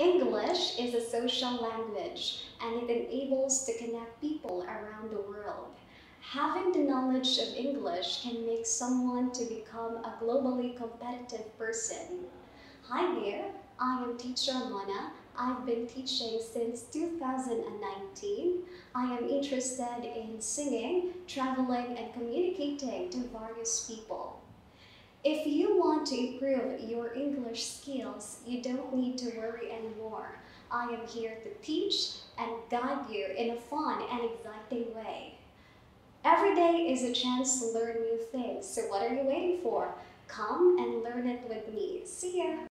English is a social language and it enables to connect people around the world. Having the knowledge of English can make someone to become a globally competitive person. Hi there, I am teacher Ramona. I've been teaching since 2019. I am interested in singing, traveling, and communicating to various people. If you want to improve your English skills, you don't need to worry anymore. I am here to teach and guide you in a fun and exciting way. Every day is a chance to learn new things, so what are you waiting for? Come and learn it with me. See ya!